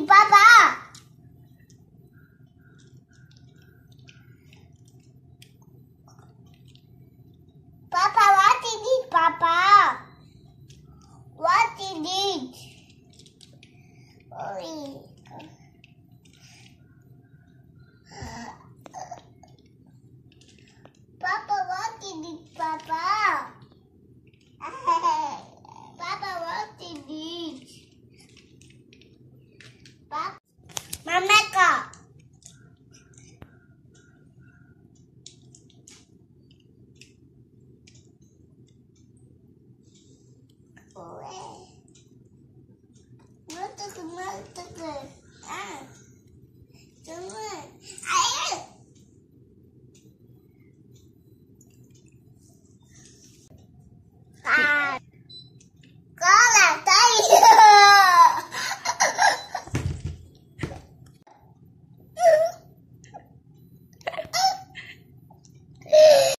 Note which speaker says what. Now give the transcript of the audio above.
Speaker 1: 爸爸 Mama cỏ. Ôi. Mất tất cả mất tất cả. À.